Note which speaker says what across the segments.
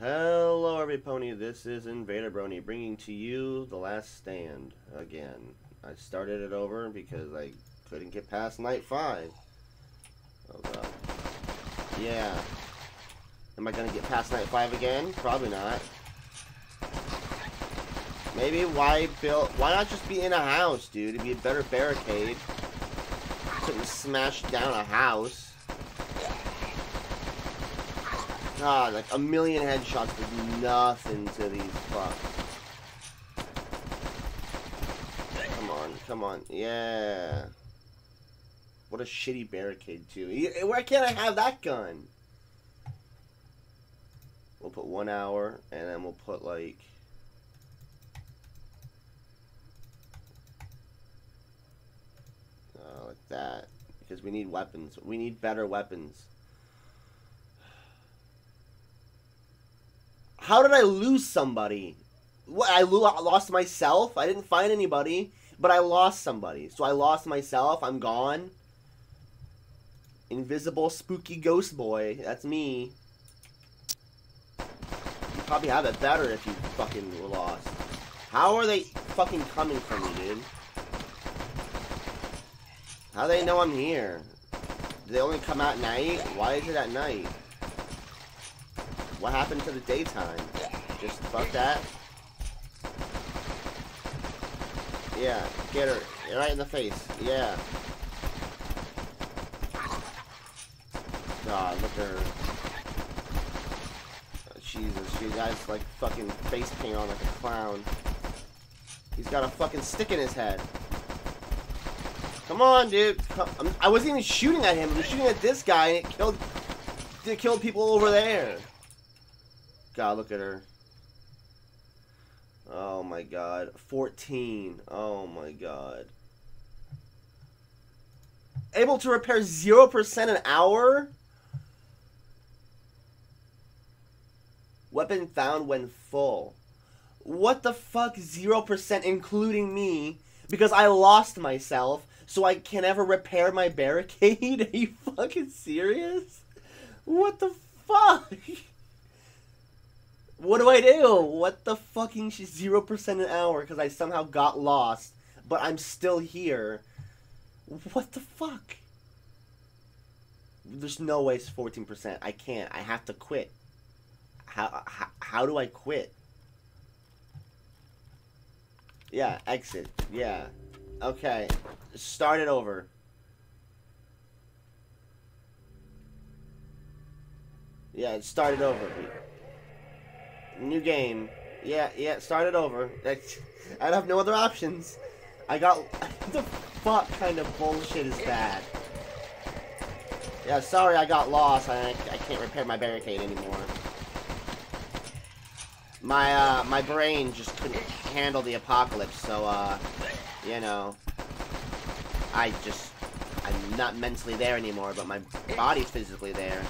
Speaker 1: Hello, everybody. This is Invader Brony bringing to you The Last Stand again. I started it over because I couldn't get past night five. Oh god. Yeah. Am I gonna get past night five again? Probably not. Maybe why build? Why not just be in a house, dude? It'd be a better barricade. Couldn't smash down a house. God, like a million headshots does nothing to these fucks. Come on, come on, yeah. What a shitty barricade too. Why can't I have that gun? We'll put one hour, and then we'll put like. Uh, like that, because we need weapons. We need better weapons. How did I lose somebody? What, I lost myself? I didn't find anybody, but I lost somebody. So I lost myself. I'm gone. Invisible spooky ghost boy. That's me. You probably have it better if you fucking were lost. How are they fucking coming for me, dude? How do they know I'm here? Do they only come at night? Why is it at night? What happened to the daytime? Just fuck that. Yeah, get her. Right in the face. Yeah. God, look at her. Oh, Jesus, she has like fucking face paint on like a clown. He's got a fucking stick in his head. Come on, dude. I wasn't even shooting at him. I was shooting at this guy, and it killed. It killed people over there. God, look at her. Oh my god. 14. Oh my god. Able to repair 0% an hour? Weapon found when full. What the fuck 0% including me? Because I lost myself, so I can never repair my barricade? Are you fucking serious? What the fuck? What do I do? What the fucking zero percent an hour because I somehow got lost, but I'm still here. What the fuck? There's no way it's fourteen percent. I can't. I have to quit. How, how how do I quit? Yeah, exit. Yeah. Okay. Start it over. Yeah, start it over. New game. Yeah, yeah, start it over. I have no other options. I got... the fuck kind of bullshit is bad? Yeah, sorry I got lost. I, I can't repair my barricade anymore. My, uh, my brain just couldn't handle the apocalypse, so, uh, you know, I just, I'm not mentally there anymore, but my body's physically there.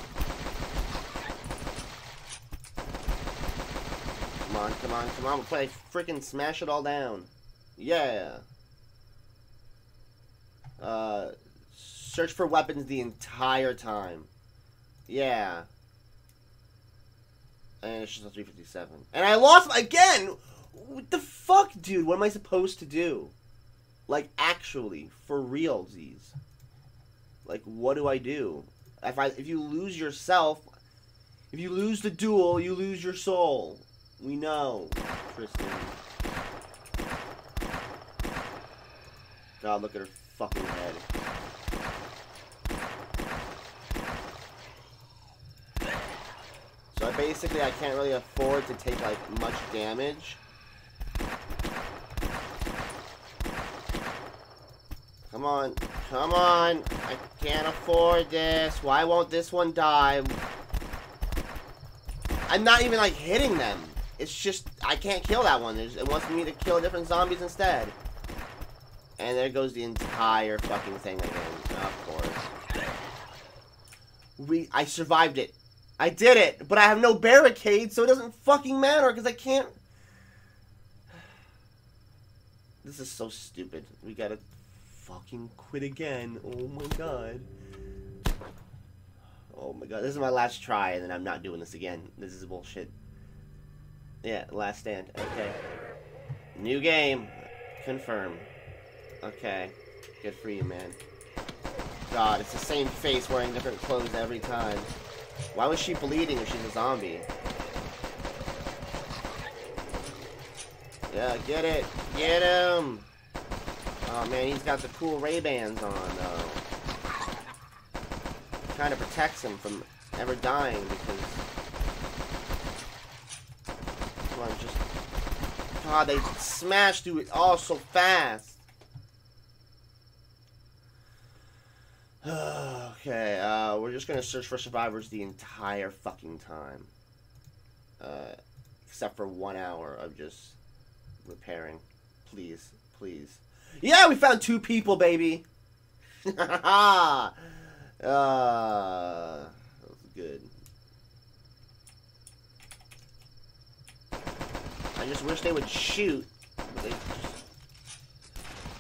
Speaker 1: On, come on, come on. We'll play freaking smash it all down. Yeah. Uh, search for weapons the entire time. Yeah. And it's just a 357. And I lost again! What the fuck, dude? What am I supposed to do? Like, actually, for real, realsies. Like, what do I do? If I if you lose yourself, if you lose the duel, you lose your soul. We know, Tristan. God, look at her fucking head. So I basically, I can't really afford to take, like, much damage. Come on. Come on. I can't afford this. Why won't this one die? I'm not even, like, hitting them. It's just, I can't kill that one. It wants me to kill different zombies instead. And there goes the entire fucking thing again. Of course. We, I survived it. I did it, but I have no barricade, so it doesn't fucking matter, because I can't... This is so stupid. We gotta fucking quit again. Oh my god. Oh my god. This is my last try, and then I'm not doing this again. This is bullshit. Yeah, last stand. Okay. New game. Confirm. Okay. Good for you, man. God, it's the same face wearing different clothes every time. Why was she bleeding if she's a zombie? Yeah, get it. Get him. Oh, man, he's got the cool Ray-Bans on, though. Trying to protect him from ever dying because... Come on, just... God, they smashed through it all so fast. okay, uh, we're just gonna search for survivors the entire fucking time. Uh, except for one hour of just repairing. Please, please. Yeah, we found two people, baby! uh, that was good. I just wish they would shoot. They just...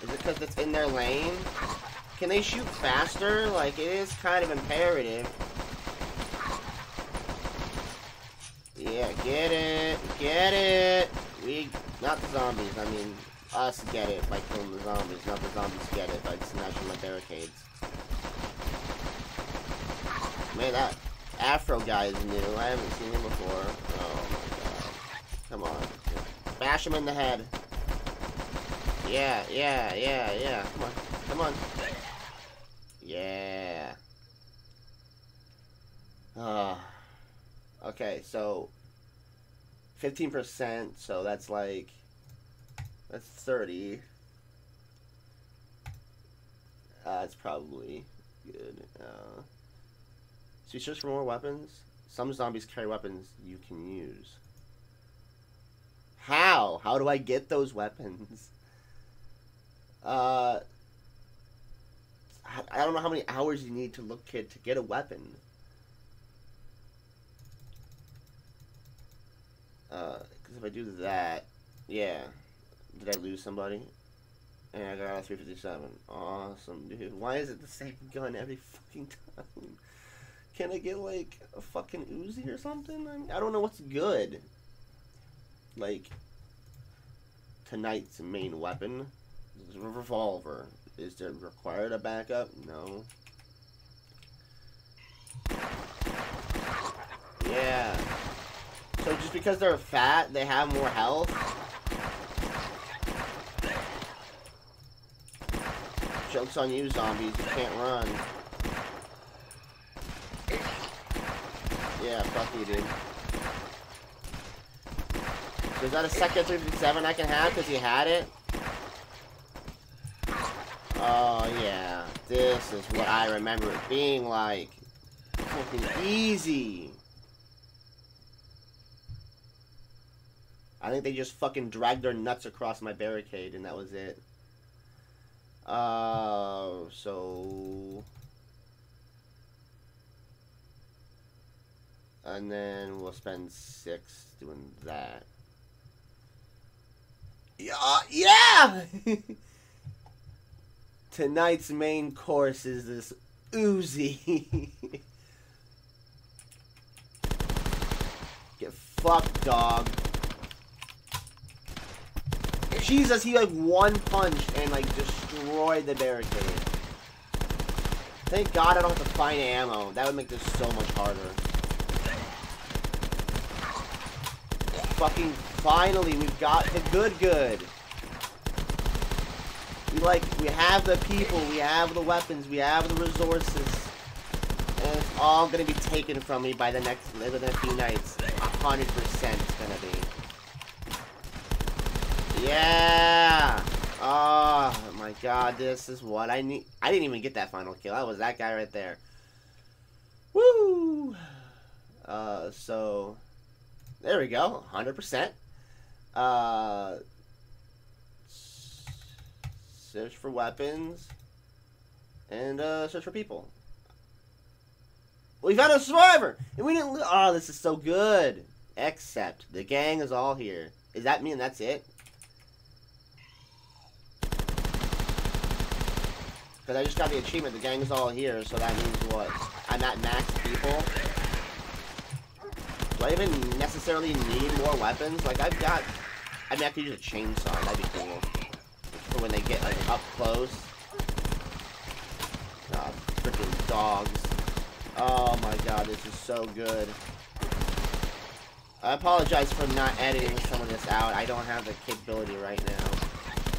Speaker 1: Is it because it's in their lane? Can they shoot faster? Like, it is kind of imperative. Yeah, get it. Get it. We, not the zombies. I mean, us get it by killing the zombies. Not the zombies get it by smashing the barricades. Man, that Afro guy is new. I haven't seen him before. Oh my god. Come on. Bash him in the head. Yeah, yeah, yeah, yeah. Come on. Come on. Yeah. Uh, okay, so 15%, so that's like, that's 30. Uh, that's probably good. Uh, so you search for more weapons? Some zombies carry weapons you can use. How? How do I get those weapons? Uh, I don't know how many hours you need to look kid to get a weapon. Uh, because if I do that, yeah. Did I lose somebody? And I got a 357. Awesome, dude. Why is it the same gun every fucking time? Can I get, like, a fucking Uzi or something? I, mean, I don't know what's good. Like, tonight's main weapon a revolver. Is it required a backup? No. Yeah. So just because they're fat, they have more health? Joke's on you, zombies. You can't run. Yeah, fuck you, dude. Is that a second 357 I can have because he had it? Oh, yeah. This is what I remember it being like. Fucking easy. I think they just fucking dragged their nuts across my barricade and that was it. Uh, so... And then we'll spend six doing that. Uh, yeah! Yeah! Tonight's main course is this Uzi. Get fucked, dog. Jesus, he like one punch and like destroyed the barricade. Thank God I don't have to find ammo. That would make this so much harder. Fucking finally, we've got the good good. We like, we have the people, we have the weapons, we have the resources. And it's all gonna be taken from me by the next, within a few nights. 100% it's gonna be. Yeah! Oh my god, this is what I need. I didn't even get that final kill. I was that guy right there. Woo! Uh, so, there we go, 100%. Uh, search for weapons, and uh, search for people. We found a survivor, and we didn't. Oh, this is so good. Except the gang is all here. Does that mean that's it? Because I just got the achievement. The gang is all here, so that means what? I'm at max people. Do I even necessarily need more weapons? Like, I've got... I mean, I could use a chainsaw. That'd be cool. For when they get, like, up close. God, freaking dogs. Oh my god, this is so good. I apologize for not editing some of this out. I don't have the capability right now.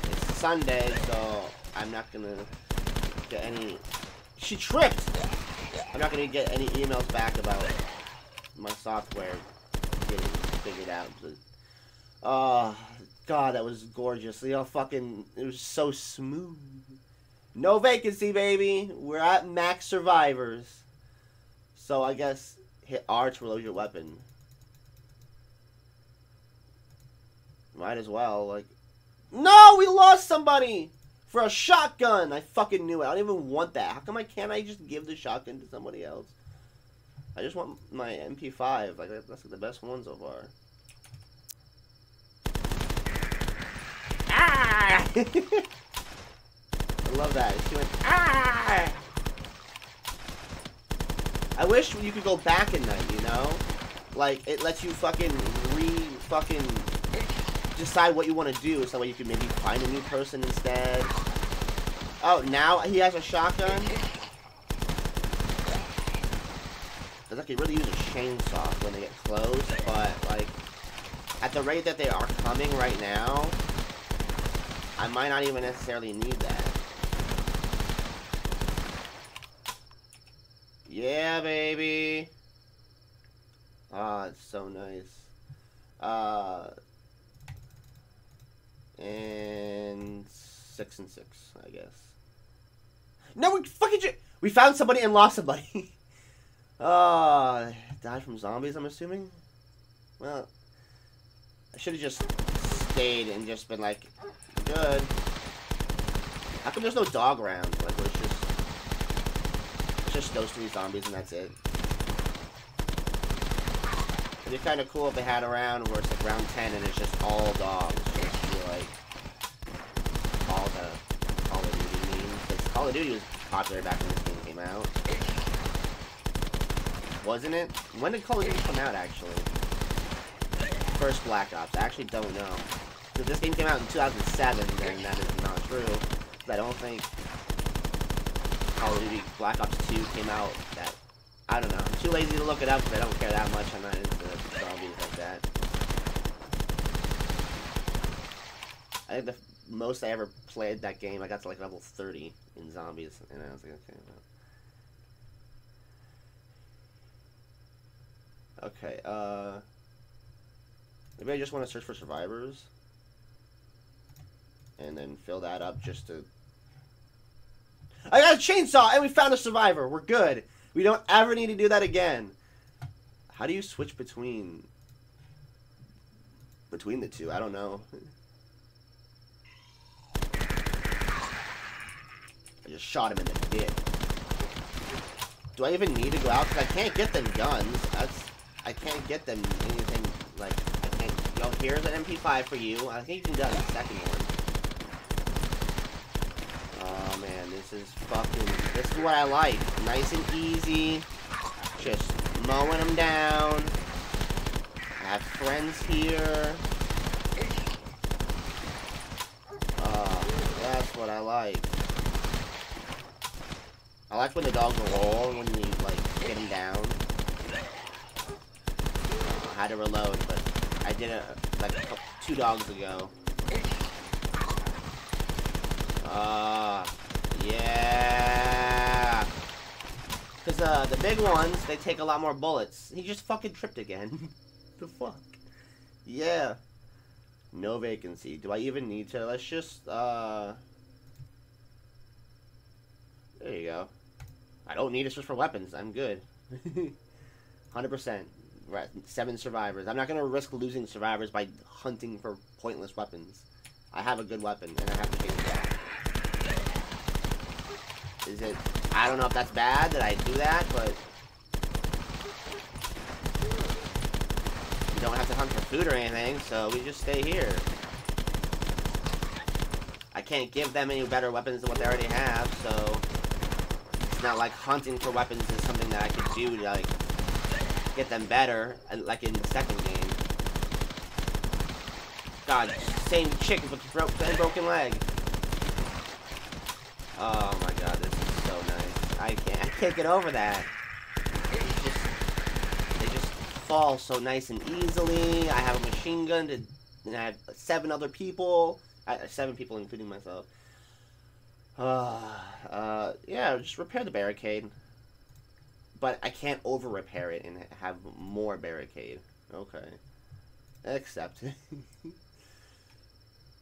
Speaker 1: It's Sunday, so I'm not gonna get any... She tripped! I'm not gonna get any emails back about my software getting figured out. Oh, God, that was gorgeous. You know, fucking, it was so smooth. No vacancy, baby. We're at max survivors. So I guess hit R to reload your weapon. Might as well, like... No, we lost somebody! For a shotgun! I fucking knew it. I don't even want that. How come I can't I just give the shotgun to somebody else? I just want my MP5. Like, that's the best one so far. Ah! I love that. She went, ah! I wish you could go back in night, you know? Like, it lets you fucking re-fucking decide what you want to do, so that way you can maybe find a new person instead. Oh, now he has a shotgun? Because I could really use a chainsaw when they get close, but, like, at the rate that they are coming right now, I might not even necessarily need that. Yeah, baby! Ah, oh, it's so nice. Uh, and six and six, I guess. No, we fucking we found somebody and lost somebody. Uh, died from zombies, I'm assuming? Well, I should have just stayed and just been like, good. How come there's no dog rounds? Like, it's just, it's just those three zombies and that's it. It'd be kind of cool if they had a round where it's like round 10 and it's just all dogs. Just like, all the Call of Duty memes. Because Call of Duty was popular back when this game came out. Wasn't it? When did Call of Duty come out, actually? First Black Ops. I actually don't know. If this game came out in 2007, then that is not true. I don't think Call of Duty Black Ops 2 came out that... I don't know. I'm too lazy to look it up because I don't care that much. I'm not into zombies like that. I think the most I ever played that game, I got to like level 30 in zombies, and I was like, okay, well. Okay, uh... Maybe I just want to search for survivors. And then fill that up just to... I got a chainsaw and we found a survivor. We're good. We don't ever need to do that again. How do you switch between... Between the two? I don't know. I just shot him in the dick. Do I even need to go out? Because I can't get them guns. That's... I can't get them anything, like, I can't, yo, here's an MP5 for you. I think you can in the second one. Man, this is fucking, this is what I like. Nice and easy. Just mowing them down. I have friends here. Oh, that's what I like. I like when the dogs roll when you, like, get them down I had to reload, but I did it like two dogs ago. Ah, uh, yeah. Because uh, the big ones, they take a lot more bullets. He just fucking tripped again. the fuck? Yeah. No vacancy. Do I even need to? Let's just, uh... There you go. I don't need to switch for weapons. I'm good. 100%. seven survivors. I'm not going to risk losing survivors by hunting for pointless weapons. I have a good weapon, and I have to take it back. Is it... I don't know if that's bad that I do that, but... We don't have to hunt for food or anything, so we just stay here. I can't give them any better weapons than what they already have, so... It's not like hunting for weapons is something that I could do to, like, get them better, like in the second game. God, same chick with the broken leg. Oh my god, this is so nice. I can't, get over that. They just, they just fall so nice and easily. I have a machine gun to, and I have seven other people. Seven people, including myself. Uh, uh, yeah, just repair the barricade. But I can't over repair it and have more barricade. Okay. Except.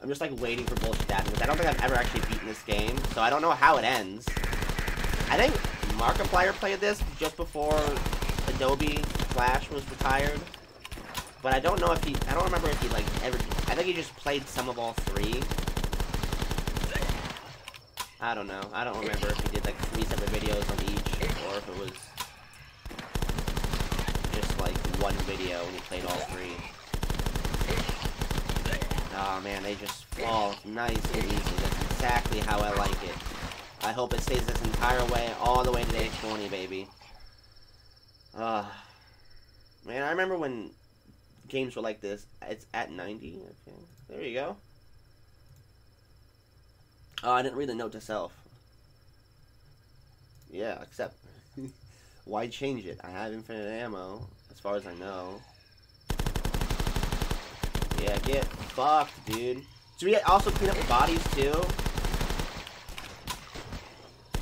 Speaker 1: I'm just like waiting for bullshit to happen because I don't think I've ever actually beaten this game, so I don't know how it ends. I think Markiplier played this just before Adobe Flash was retired. But I don't know if he, I don't remember if he like ever, I think he just played some of all three. I don't know. I don't remember if he did like three separate videos on each, or if it was just like one video and he played all three. Oh man, they just fall nice and easy. That's exactly how I like it. I hope it stays this entire way, all the way to day 20, baby. Uh, man, I remember when games were like this. It's at 90. Okay, there you go. Oh, I didn't read the note to self. Yeah, except... Why change it? I have infinite ammo, as far as I know. Yeah, get fucked, dude. Do we also clean up the bodies, too?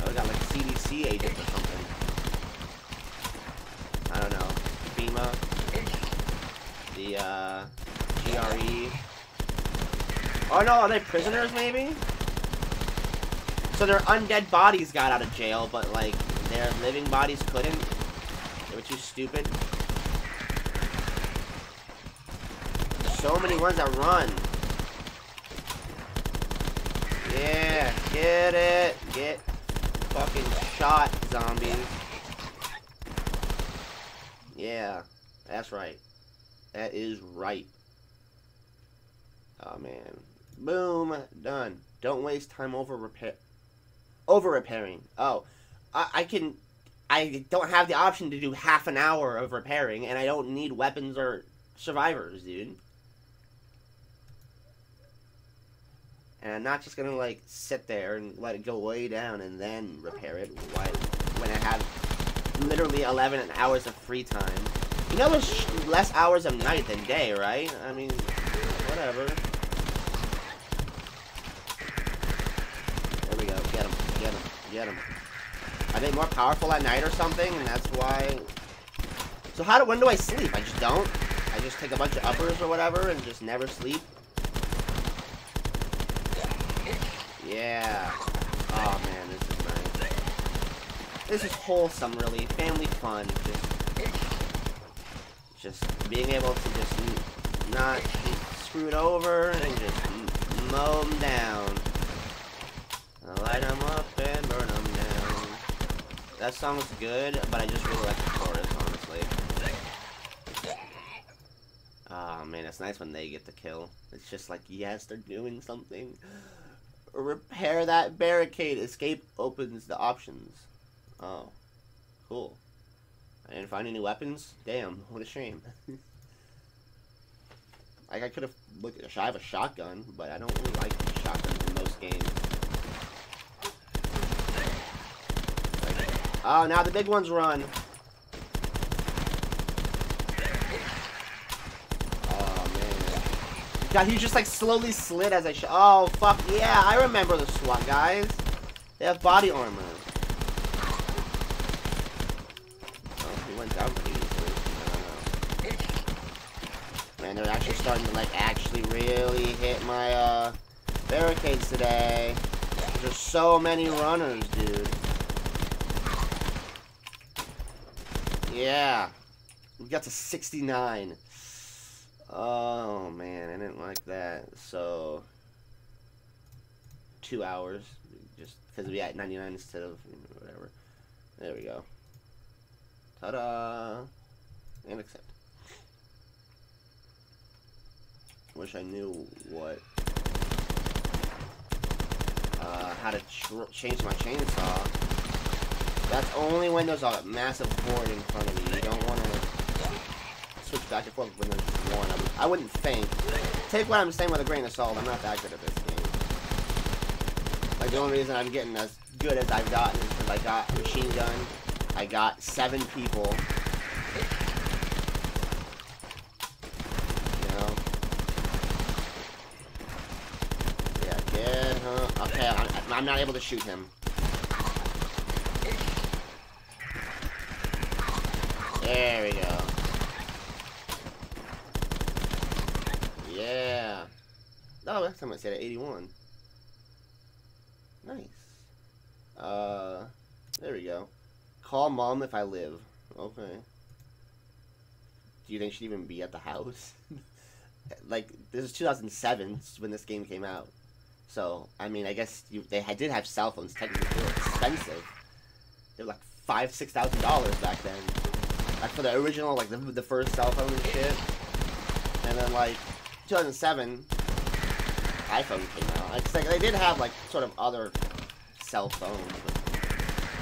Speaker 1: Oh, we got, agents or something. I don't know. FEMA. The, uh... GRE. Oh, no, are they prisoners, maybe? So their undead bodies got out of jail, but, like, their living bodies couldn't? They were too stupid? so many ones that run. Yeah, get it. Get fucking shot, zombies. Yeah, that's right. That is right. Oh, man. Boom. Done. Don't waste time over repair over repairing. Oh, I, I can. I don't have the option to do half an hour of repairing, and I don't need weapons or survivors, dude. And I'm not just gonna like sit there and let it go way down and then repair it when I have literally 11 hours of free time. You know there's less hours of night than day, right? I mean, whatever. There we go, get them. Are they more powerful at night or something? And that's why... So how do, when do I sleep? I just don't? I just take a bunch of uppers or whatever and just never sleep? Yeah. Oh man, this is nice. This is wholesome, really. Family fun. Just, just being able to just not be screwed over and just mow them down. Light them up and burn them down. That song's good, but I just really like the chorus, honestly. Oh man, it's nice when they get the kill. It's just like, yes, they're doing something. Repair that barricade. Escape opens the options. Oh, cool. I didn't find any weapons? Damn, what a shame. like, I could have looked I have a shotgun, but I don't really like shotguns in most games. Oh, now the big ones run. Oh, man. God, he just, like, slowly slid as I sh- Oh, fuck, yeah, I remember the SWAT guys. They have body armor. Oh, he went down pretty easily. Man, they're actually starting to, like, actually really hit my, uh, barricades today. There's so many runners, dude. Yeah. We got to 69. Oh, man. I didn't like that. So, two hours. Just because we had 99 instead of whatever. There we go. Ta-da! And accept. Wish I knew what... Uh, how to change my chainsaw. That's only when there's a massive board in front of you. You don't want to switch back and forth when there's one. I, would, I wouldn't faint. Take what I'm saying with a grain of salt. I'm not that good at this game. Like, the only reason I'm getting as good as I've gotten is because I got a machine gun. I got seven people. You know? Yeah, get, huh? Okay, I'm, I'm not able to shoot him. There we go. Yeah. That's how much said at 81. Nice. Uh, there we go. Call mom if I live. Okay. Do you think she'd even be at the house? like, this is 2007 when this game came out. So, I mean, I guess you, they had, did have cell phones. Technically, they were expensive. They were like five, six thousand dollars back then. Like for the original, like the, the first cell phone and shit. And then like 2007, iPhone came out. It's like they did have like sort of other cell phones, but,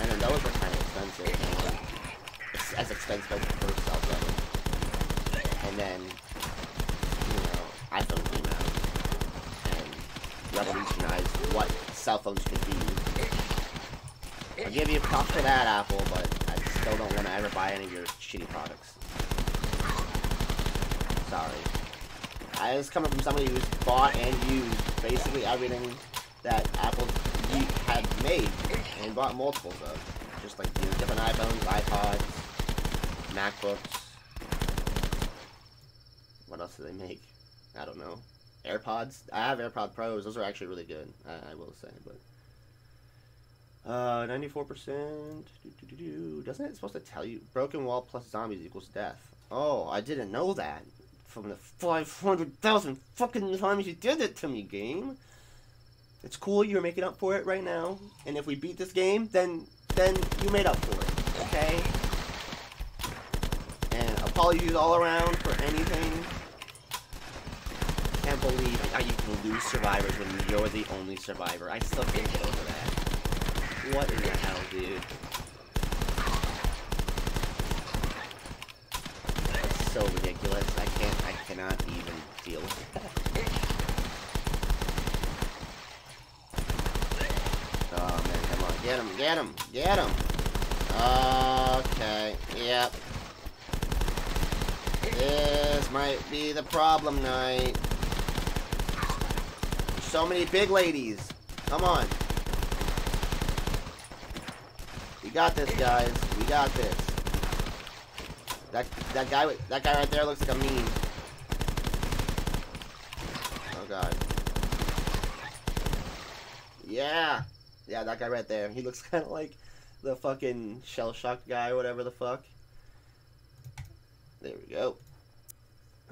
Speaker 1: and then those were kind of expensive. You know, as expensive as the first cell phone. And then you know iPhone came out and revolutionized what cell phones could be. I'll give you props for that, Apple, but I still don't want to ever buy any of your shitty products. Sorry. I was coming from somebody who's bought and used basically everything that Apple had made and bought multiples of. Just like you know, different iPhones, iPods, MacBooks. What else do they make? I don't know. AirPods. I have AirPod Pros. Those are actually really good. I, I will say, but. Uh, 94%. Doesn't it supposed to tell you? Broken wall plus zombies equals death. Oh, I didn't know that. From the 500,000 fucking times you did it to me, game. It's cool you're making up for it right now. And if we beat this game, then then you made up for it. Okay? And apologies all around for anything. Can't believe how you can lose survivors when you're the only survivor. I still can't get over that. What in the hell, dude? That's so ridiculous. I can't, I cannot even deal with that. Oh man, come on. Get him, get him, get him. Okay, yep. This might be the problem night. So many big ladies. Come on. We got this, guys. We got this. That that guy that guy right there looks like a meme. Yeah. Yeah, that guy right there. He looks kind of like the fucking shell shocked guy, or whatever the fuck. There we go.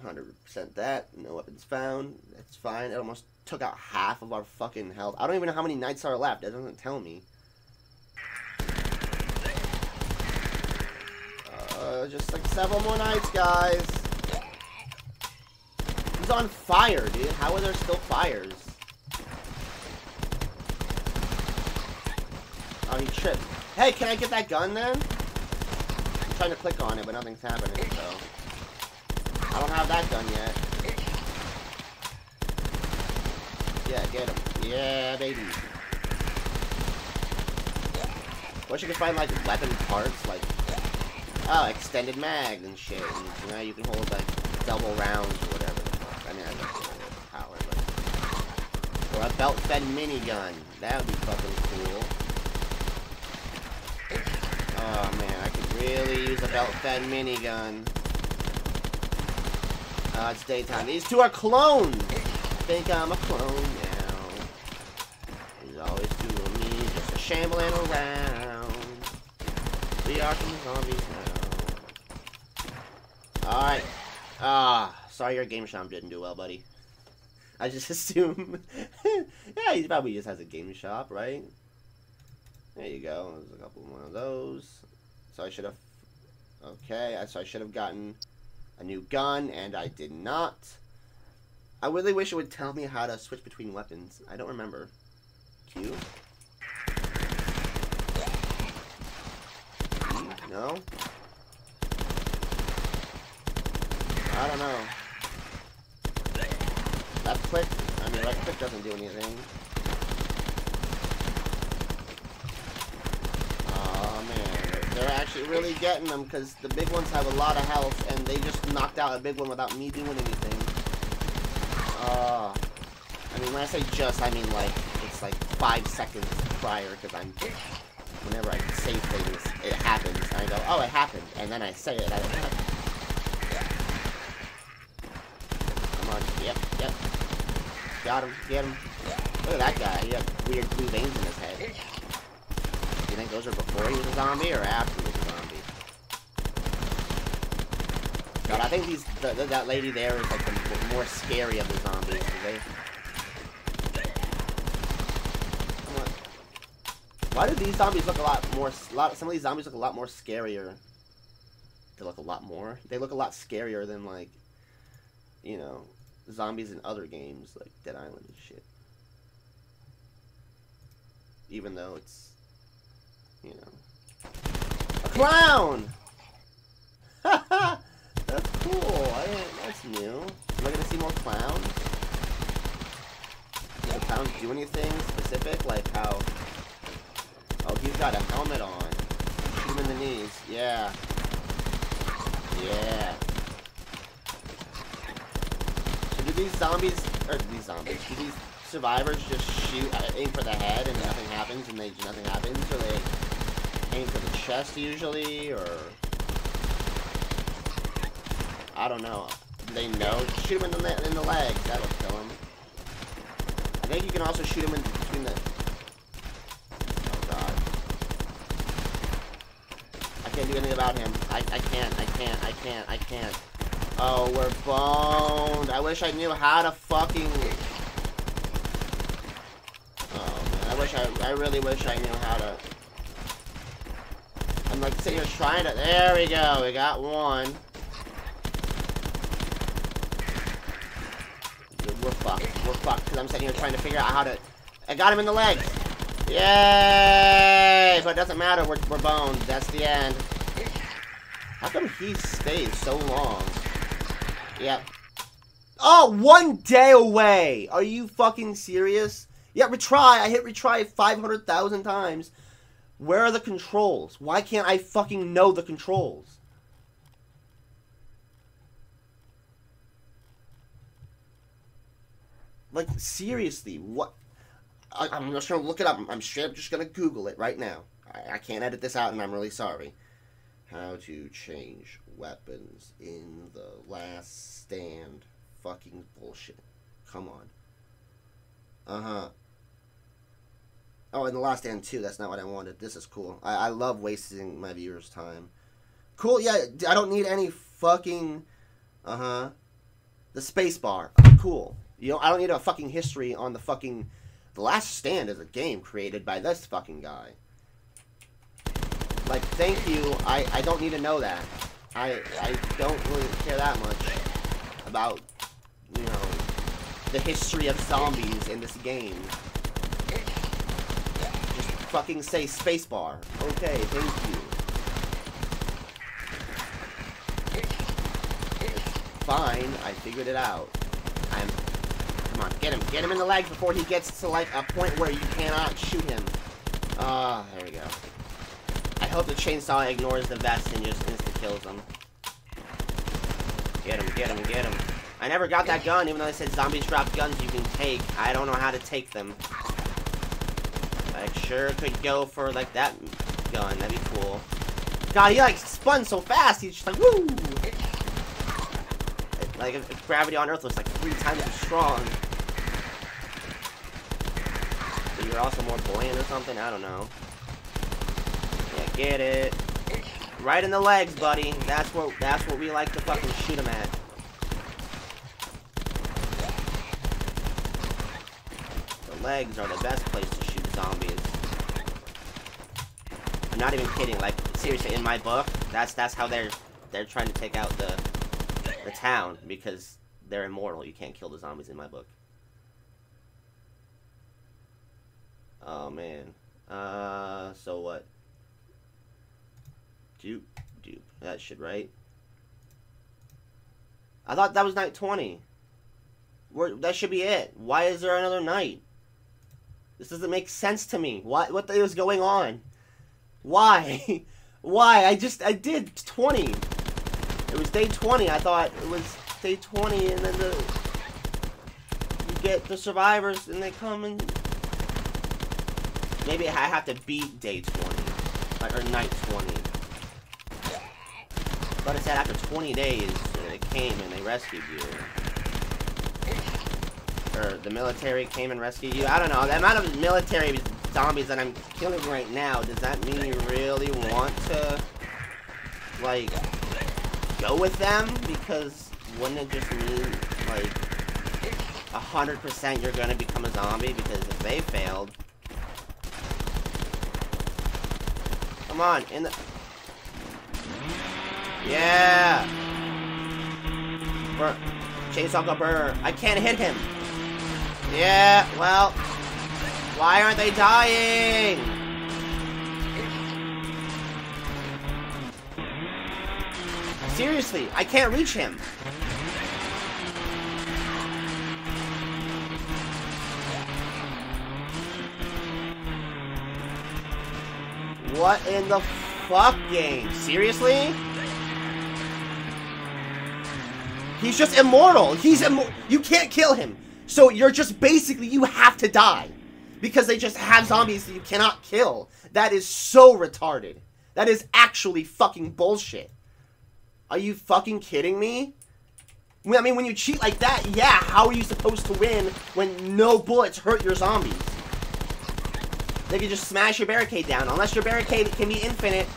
Speaker 1: 100% that. No weapons found. That's fine. It almost took out half of our fucking health. I don't even know how many nights are left. That doesn't tell me. Uh, just like several more nights, guys. On fire, dude. How are there still fires? Oh, he tripped. Hey, can I get that gun then? I'm trying to click on it, but nothing's happening, so... I don't have that gun yet. Yeah, get him. Yeah, baby. Wish you could find, like, weapon parts, like, Oh, extended mag and shit. And now you can hold like double rounds or whatever the fuck. I mean, I don't know power, but. Or a belt fed minigun. That would be fucking cool. Oh man, I could really use a belt fed minigun. Oh, it's daytime. These two are clones! Think I'm a clone now. He's always doing me, just a shambling around. We are some zombies now. Alright. Ah, sorry your game shop didn't do well, buddy. I just assume. yeah, he probably just has a game shop, right? There you go. There's a couple more of those. So I should have. Okay, so I should have gotten a new gun, and I did not. I really wish it would tell me how to switch between weapons. I don't remember. Q? No? I don't know. Left click? I mean, left click doesn't do anything. Oh man, they're actually really getting them because the big ones have a lot of health and they just knocked out a big one without me doing anything. Uh, I mean, when I say just, I mean like, it's like five seconds prior because I'm, whenever I say things, it happens. I go, oh, it happened, and then I say it, I don't have Come on, yep, yep. Got him, get him. Look at that guy, he has weird blue veins in his head. Do you think those are before he was a zombie or after he was a zombie? God, I think these the, the, that lady there is like the more scary of the zombies. They, Why do these zombies look a lot more? Lot, some of these zombies look a lot more scarier. They look a lot more. They look a lot scarier than like, you know, zombies in other games like Dead Island and shit. Even though it's, you know, a clown. that's cool. I, that's new. Am I gonna see more clowns? Do the clowns do anything specific, like how? Oh, he's got a helmet on. Shoot him in the knees. Yeah. Yeah. So do these zombies, or these zombies, these survivors just shoot, aim for the head and nothing happens and they nothing happens? Or they aim for the chest usually, or... I don't know. They know? Shoot him in the, in the legs. That'll kill him. I think you can also shoot him in between the oh i can't do anything about him. I, I can't, I can't, I can't, I can't. Oh, we're boned. I wish I knew how to fucking... Oh, man. I wish I... I really wish I knew how to... I'm like sitting here trying to... There we go. We got one. We're fucked. We're fucked. Because I'm sitting here trying to figure out how to... I got him in the legs. Yay! But it doesn't matter. We're, we're boned. That's the end. How come he stays so long? Yep. Oh, one day away! Are you fucking serious? Yeah, retry. I hit retry 500,000 times. Where are the controls? Why can't I fucking know the controls? Like, seriously, what? I, am just gonna look it up. I'm straight up just gonna Google it right now. I, I can't edit this out, and I'm really sorry how to change weapons in the last stand. Fucking bullshit. Come on. Uh-huh. Oh, and the last stand too. That's not what I wanted. This is cool. I, I love wasting my viewers' time. Cool, yeah, I don't need any fucking... Uh-huh. The space bar. Cool. You know, I don't need a fucking history on the fucking... The Last Stand is a game created by this fucking guy. Like, thank you. I, I don't need to know that. I, I don't really care that much about, you know, the history of zombies in this game. Just fucking say spacebar. Okay, thank you. Fine. I figured it out. I'm... Come on, get him. Get him in the legs before he gets to, like, a point where you cannot shoot him. Ah, uh, there we go hope the chainsaw ignores the vest and just insta-kills them. Get him, get him, get him. I never got that gun, even though they said zombies drop guns you can take. I don't know how to take them. I sure could go for, like, that gun. That'd be cool. God, he, like, spun so fast. He's just like, woo! Like, if gravity on Earth was, like, three times as strong. But you're also more buoyant or something? I don't know. Get it. Right in the legs, buddy. That's what that's what we like to fucking shoot him at. The legs are the best place to shoot zombies. I'm not even kidding. Like seriously, in my book, that's that's how they're they're trying to take out the the town because they're immortal. You can't kill the zombies in my book. Oh man. Uh, so what? Dupe, dupe. That should right. I thought that was night 20. Where, that should be it. Why is there another night? This doesn't make sense to me. What what what is going on? Why? Why? I just I did 20. It was day 20. I thought it was day 20 and then the you get the survivors and they come and maybe I have to beat day 20 or night 20. But it said after 20 days they came and they rescued you or the military came and rescued you. I don't know. The amount of military zombies that I'm killing right now, does that mean you really want to, like, go with them? Because wouldn't it just mean, like, 100% you're going to become a zombie? Because if they failed... Come on, in the... Yeah! Burr. Chase Uncle Burr. I can't hit him. Yeah, well, why aren't they dying? Seriously, I can't reach him. What in the fuck game? Seriously? He's just immortal. He's immortal. You can't kill him. So you're just basically, you have to die. Because they just have zombies that you cannot kill. That is so retarded. That is actually fucking bullshit. Are you fucking kidding me? I mean, when you cheat like that, yeah, how are you supposed to win when no bullets hurt your zombies? They can just smash your barricade down. Unless your barricade can be infinite,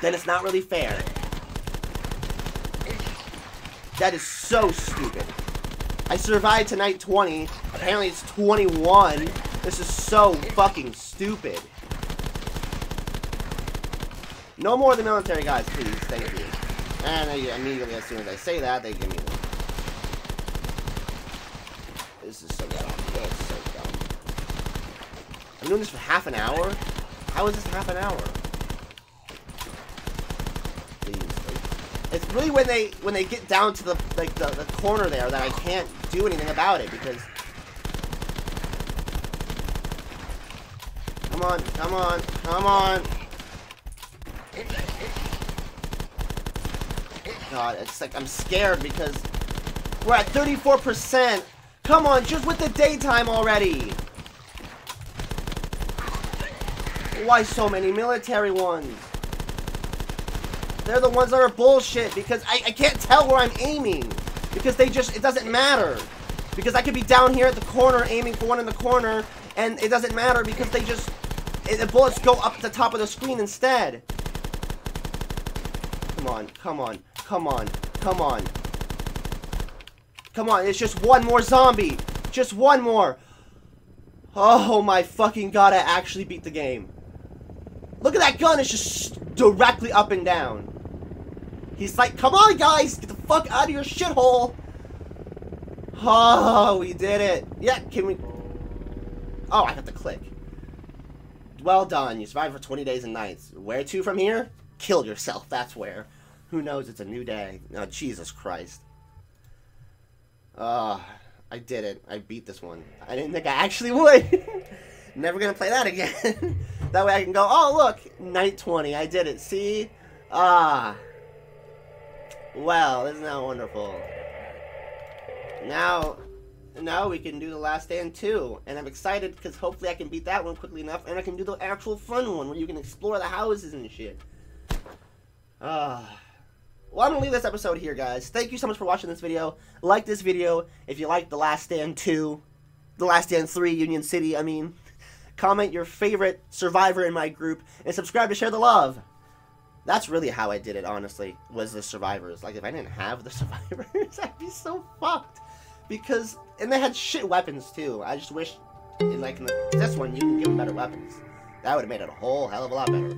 Speaker 1: then it's not really fair. That is so stupid. I survived to night 20. Apparently it's 21. This is so fucking stupid. No more of the military guys, please. Thank you. And immediately, as soon as I say that, they give me. This is so dumb. That's so dumb. I'm doing this for half an hour? How is this half an hour? It's really when they when they get down to the like the, the corner there that I can't do anything about it because Come on, come on, come on. God, it's like I'm scared because we're at 34%. Come on, just with the daytime already. Why so many military ones? They're the ones that are bullshit because I, I can't tell where I'm aiming. Because they just, it doesn't matter. Because I could be down here at the corner aiming for one in the corner and it doesn't matter because they just, the bullets go up the top of the screen instead. Come on, come on, come on, come on. Come on, it's just one more zombie. Just one more. Oh my fucking god, I actually beat the game. Look at that gun, it's just directly up and down. He's like, come on, guys, get the fuck out of your shithole. Oh, we did it. Yeah, can we... Oh, I have to click. Well done. You survived for 20 days and nights. Where to from here? Kill yourself. That's where. Who knows? It's a new day. Oh, Jesus Christ. Ah, uh, I did it. I beat this one. I didn't think I actually would. Never gonna play that again. that way I can go, oh, look, night 20. I did it. See? Ah. Well, isn't that wonderful? Now, now we can do the Last Stand 2. And I'm excited because hopefully I can beat that one quickly enough and I can do the actual fun one where you can explore the houses and shit. Ah. Well, I'm going to leave this episode here, guys. Thank you so much for watching this video. Like this video if you like The Last Stand 2. The Last Stand 3, Union City, I mean. Comment your favorite survivor in my group. And subscribe to share the love. That's really how I did it, honestly, was the survivors. Like, if I didn't have the survivors, I'd be so fucked. Because, and they had shit weapons, too. I just wish, in, like, in the, this one, you can give them better weapons. That would have made it a whole hell of a lot better.